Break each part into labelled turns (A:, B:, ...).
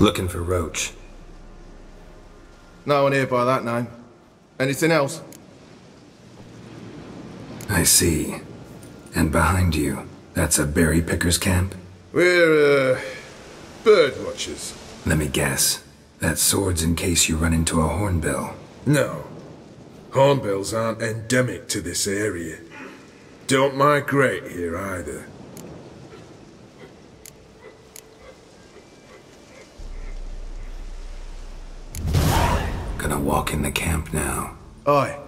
A: Looking for Roche.
B: No one here by that name. Anything else?
A: I see. And behind you, that's a berry picker's camp?
B: We're, uh, bird watchers.
A: Let me guess. That sword's in case you run into a hornbill.
C: No. Hornbills aren't endemic to this area. Don't migrate here either.
A: Gonna walk in the camp now.
B: Aye.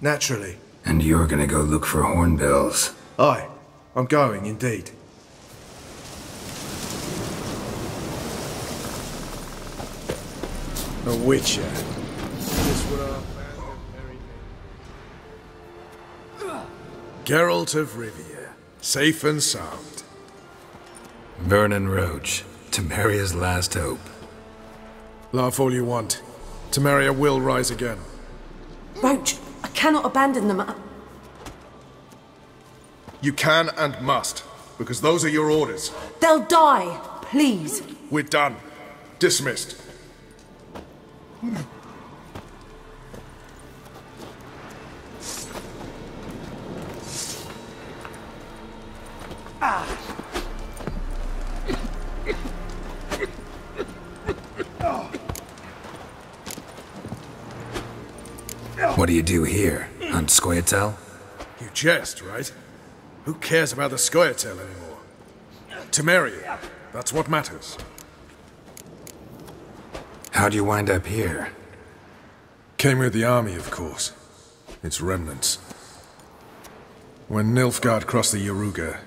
B: Naturally.
A: And you're gonna go look for hornbills.
B: Aye. I'm going, indeed.
C: A witcher. Geralt of Rivia, safe and sound.
A: Vernon Roche, Temeria's last hope.
C: Laugh all you want. Temeria will rise again.
D: Roche, I cannot abandon them. I-
C: You can and must, because those are your orders.
D: They'll die, please.
C: We're done. Dismissed. Ah.
A: What do you do here? Hunt Scoia'tael?
C: You jest, right? Who cares about the Scoia'tael anymore? Temeria. That's what matters.
A: How'd you wind up here?
C: Came with the army, of course. Its remnants. When Nilfgaard crossed the Yaruga,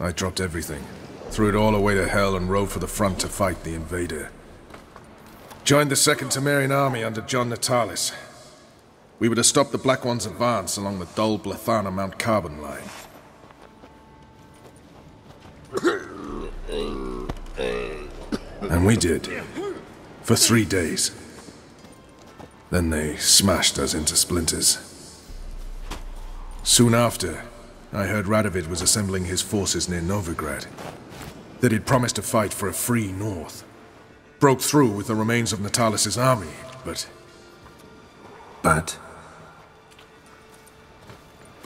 C: I dropped everything. Threw it all away to hell and rode for the front to fight the invader. Joined the Second Temerian army under John Natalis. We were to stop the Black One's advance along the Dol Blathanna Mount Carbon line. And we did. For three days. Then they smashed us into splinters. Soon after, I heard Radovid was assembling his forces near Novigrad. That he'd promised to fight for a free North. Broke through with the remains of Natalis' army, but...
A: But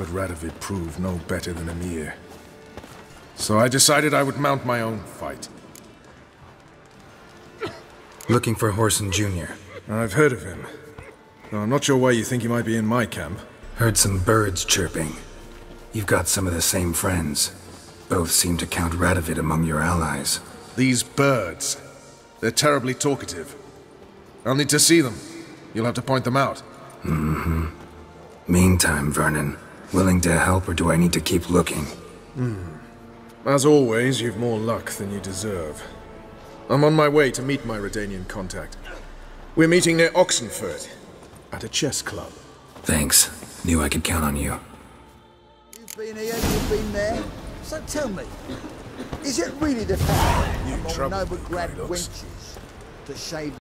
C: But Radovid proved no better than Emhyr. So I decided I would mount my own fight.
A: looking for Whoreson Jr.
C: I've heard of him. Though I'm not sure why you think he might be in my camp.
A: Heard some birds chirping. You've got some of the same friends. Both seem to count Radovid among your allies.
C: These birds. They're terribly talkative. I'll need to see them. You'll have to point them out. Mm-hmm.
A: Meantime, Vernon, willing to help or do I need to keep looking? Hmm.
C: As always, you've more luck than you deserve. I'm on my way to meet my Redanian contact. We're meeting near Oxenfurt, at a chess club.
A: Thanks. Knew I could count on you.
E: You've been here, you've been there. So tell me, is it really the fact
C: You
E: among
C: trouble me,
E: Novigrad
C: Krylos.
E: wenches to shave